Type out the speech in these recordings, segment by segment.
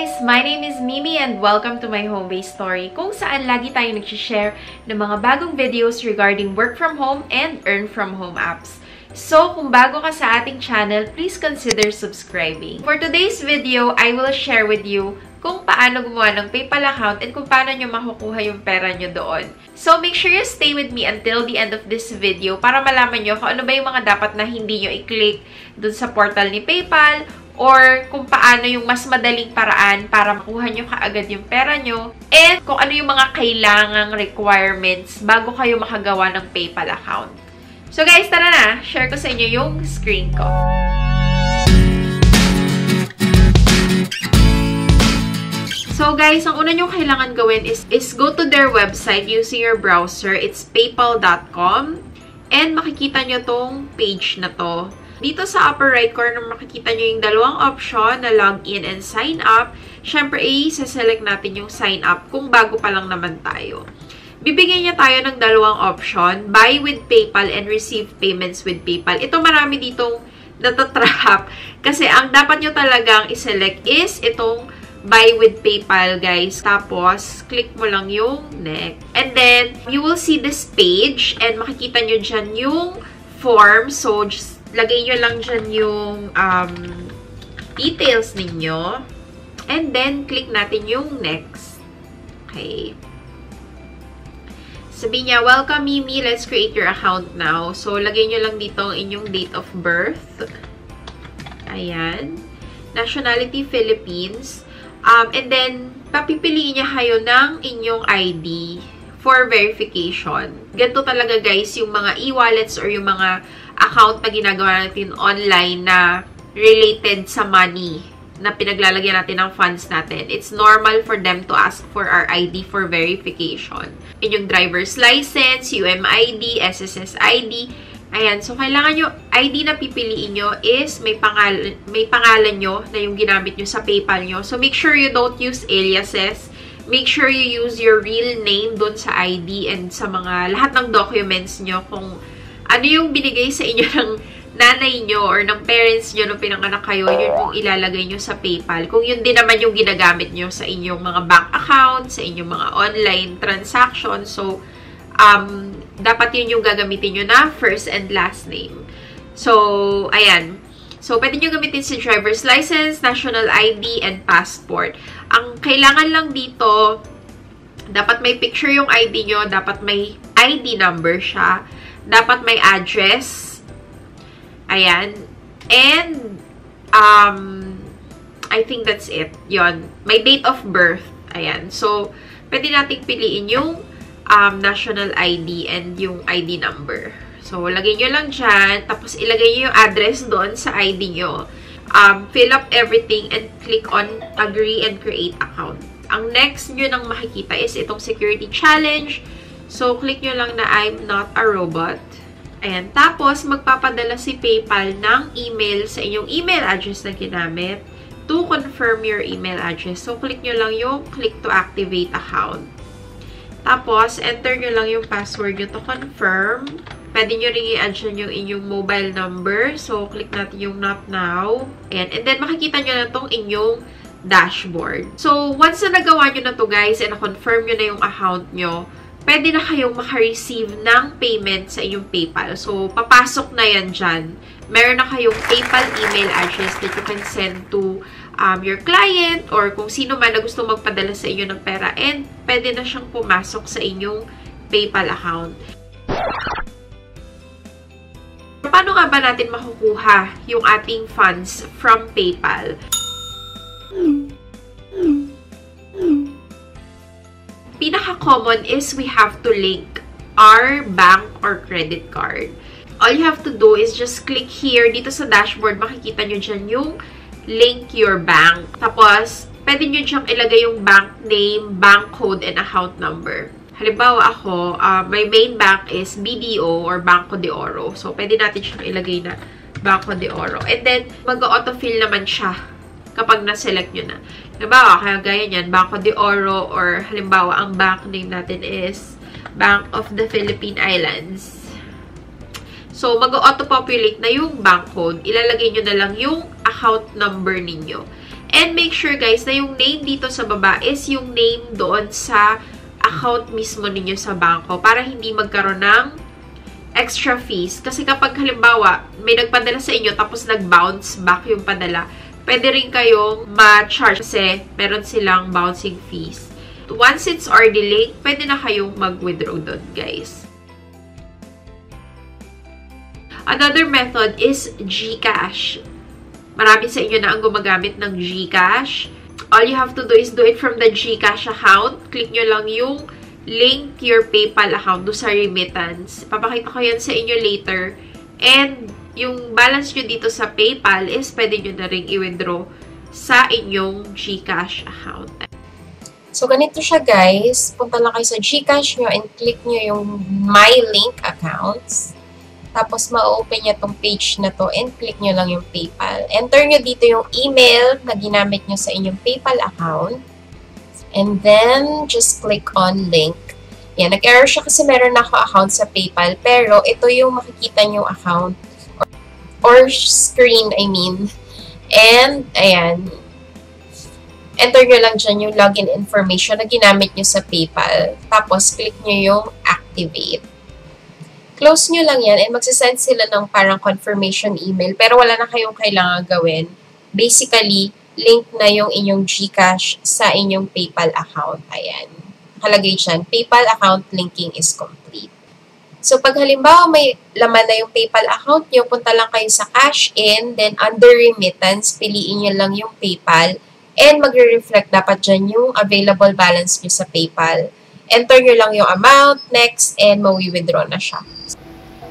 guys! My name is Mimi and welcome to my home-based story kung saan lagi tayong nag-share ng mga bagong videos regarding work from home and earn from home apps. So, kung bago ka sa ating channel, please consider subscribing. For today's video, I will share with you kung paano gumawa ng PayPal account and kung paano nyo makukuha yung pera nyo doon. So, make sure you stay with me until the end of this video para malaman nyo kung ano ba yung mga dapat na hindi nyo i-click dun sa portal ni PayPal or kung paano yung mas madaling paraan para makuha nyo kaagad yung pera nyo, and kung ano yung mga kailangang requirements bago kayo makagawa ng PayPal account. So guys, tara na! Share ko sa inyo yung screen ko. So guys, ang una nyo kailangan gawin is, is go to their website using your browser. It's paypal.com and makikita nyo tong page na to. Dito sa upper right corner, makikita nyo yung dalawang option na login and sign up. Siyempre, i-select natin yung sign up kung bago pa lang naman tayo. Bibigyan niya tayo ng dalawang option, buy with PayPal and receive payments with PayPal. Ito marami ditong natatrap kasi ang dapat nyo talagang i-select is itong buy with PayPal, guys. Tapos, click mo lang yung next. And then, you will see this page and makikita nyo dyan yung form. So, just lagay nyo lang dyan yung um, details ninyo. And then, click natin yung next. Okay. Sabi niya, welcome Mimi, let's create your account now. So, lagay nyo lang dito ang inyong date of birth. Ayan. Nationality, Philippines. Um, and then, papipiliin niya kayo ng inyong ID for verification. Ganito talaga guys, yung mga e-wallets or yung mga account na ginagawa natin online na related sa money na pinaglalagyan natin ng funds natin. It's normal for them to ask for our ID for verification. Inyong driver's license, UMID, SSS ID. Ayan, so kailangan nyo, ID na pipiliin nyo is may pangalan, may pangalan nyo na yung ginamit nyo sa PayPal nyo. So make sure you don't use aliases. Make sure you use your real name dun sa ID and sa mga lahat ng documents nyo kung ano yung binigay sa inyo ng nanay nyo or ng parents nyo nung pinanganak kayo, yun yung ilalagay nyo sa PayPal. Kung yun din naman yung ginagamit nyo sa inyong mga bank account, sa inyong mga online transactions. So, um, dapat yun yung gagamitin nyo na first and last name. So, ayan. So, pwede nyo gamitin si driver's license, national ID, and passport. Ang kailangan lang dito, dapat may picture yung ID nyo, dapat may ID number siya, dapat may address. Ayan. And, um, I think that's it. Yon. May date of birth. Ayan. So, pwede nating piliin yung um, national ID and yung ID number. So, lagay nyo lang dyan. Tapos, ilagay nyo yung address doon sa ID nyo. Um, fill up everything and click on agree and create account. Ang next nyo nang makikita is itong security challenge. So, click nyo lang na I'm not a robot. Ayan. Tapos, magpapadala si PayPal ng email sa inyong email address na ginamit to confirm your email address. So, click nyo lang yung click to activate account. Tapos, enter nyo lang yung password nyo to confirm. Pwede nyo rin i-add yung inyong mobile number. So, click natin yung not now. Ayan. And then, makikita nyo na itong inyong dashboard. So, once na nagawa nyo na to guys, and na-confirm nyo na yung account nyo, pwede na kayong makareceive ng payment sa inyong PayPal. So, papasok na yan dyan. Meron na kayong PayPal email address that you can send to um, your client or kung sino man na gusto magpadala sa inyo ng pera and pwede na siyang pumasok sa inyong PayPal account. Paano nga ba natin makukuha yung ating funds from PayPal? pinaka-common is we have to link our bank or credit card. All you have to do is just click here. Dito sa dashboard, makikita nyo dyan yung link your bank. Tapos, pwede nyo dyan ilagay yung bank name, bank code, and account number. Halimbawa ako, uh, my main bank is BDO or Banco de Oro. So, pwede natin siyang ilagay na Banco de Oro. And then, mag-autofill naman siya kapag na-select nyo na. Halimbawa, kaya gaya niyan, Banco de Oro or halimbawa, ang bank name natin is Bank of the Philippine Islands. So, mag-auto-populate na yung bank code. Ilalagay nyo na lang yung account number ninyo. And make sure guys na yung name dito sa baba is yung name doon sa account mismo ninyo sa banko para hindi magkaroon ng extra fees. Kasi kapag halimbawa, may nagpadala sa inyo tapos nag-bounce back yung padala, pwede rin kayong ma-charge kasi meron silang bouncing fees. Once it's already linked, pwede na kayong mag-withdraw doon, guys. Another method is GCash. Marami sa inyo na ang gumagamit ng GCash. All you have to do is do it from the GCash account. Click nyo lang yung link your PayPal account do sa remittance. Papakita ko yan sa inyo later. And yung balance nyo dito sa PayPal is pwede nyo na rin i-withdraw sa inyong GCash account. So, ganito siya guys. Punta lang kayo sa GCash nyo and click nyo yung My Link Accounts. Tapos, ma-open niya tong page na to and click nyo lang yung PayPal. Enter nyo dito yung email na ginamit nyo sa inyong PayPal account. And then, just click on link. Yan, nag-error siya kasi meron ako account sa PayPal. Pero, ito yung makikita nyo account. Or, or screen, I mean. And, ayan. Enter nyo lang dyan yung login information na ginamit nyo sa PayPal. Tapos, click nyo yung activate close nyo lang yan and magsasend sila ng parang confirmation email pero wala na kayong kailangan gawin. Basically, link na yung inyong GCash sa inyong PayPal account. Ayan. Nakalagay dyan, PayPal account linking is complete. So, pag halimbawa may laman na yung PayPal account nyo, punta lang kayo sa cash in, then under remittance, piliin nyo lang yung PayPal, and magre-reflect dapat dyan yung available balance nyo sa PayPal. Enter nyo lang yung amount, next, and mawi-withdraw na siya.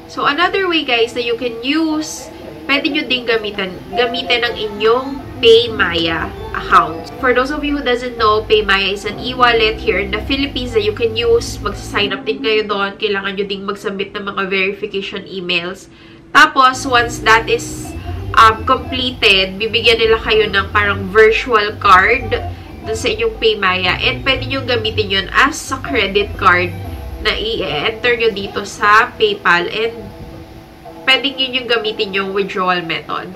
So, another way guys na you can use, pwede nyo din gamitin, gamitin ang inyong PayMaya account. For those of you who doesn't know, PayMaya is an e-wallet here in the Philippines that you can use. Mag-sign up din kayo doon. Kailangan nyo ding mag-submit ng mga verification emails. Tapos, once that is um, completed, bibigyan nila kayo ng parang virtual card dun sa inyong PayMaya. And pwede nyo gamitin yun as a credit card na i-enter nyo dito sa PayPal and pwedeng yun yung gamitin yung withdrawal method.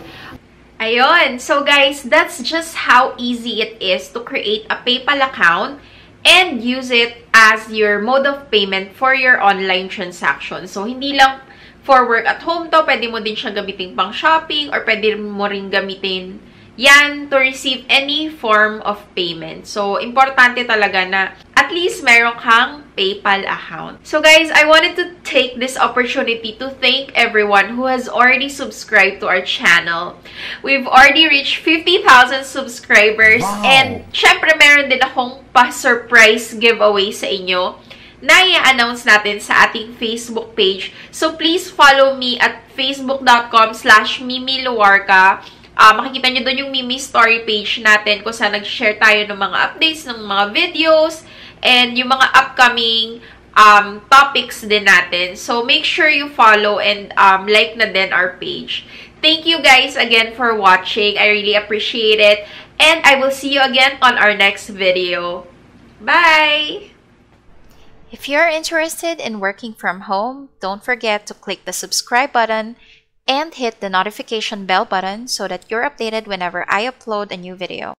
Ayun! So guys, that's just how easy it is to create a PayPal account and use it as your mode of payment for your online transaction. So, hindi lang for work at home to, pwede mo din siya gamitin pang shopping or pwede mo rin gamitin yan to receive any form of payment. So, importante talaga na at least meron kang PayPal account. So guys, I wanted to take this opportunity to thank everyone who has already subscribed to our channel. We've already reached 50,000 subscribers wow. and syempre meron din akong pa-surprise giveaway sa inyo na i-announce natin sa ating Facebook page. So please follow me at facebook.com slash mimiluarca Uh, makikita nyo doon yung Mimi story page natin kung saan nag-share tayo ng mga updates, ng mga videos, and yung mga upcoming um, topics din natin. So, make sure you follow and um, like na din our page. Thank you guys again for watching. I really appreciate it. And I will see you again on our next video. Bye! If you're interested in working from home, don't forget to click the subscribe button and hit the notification bell button so that you're updated whenever I upload a new video.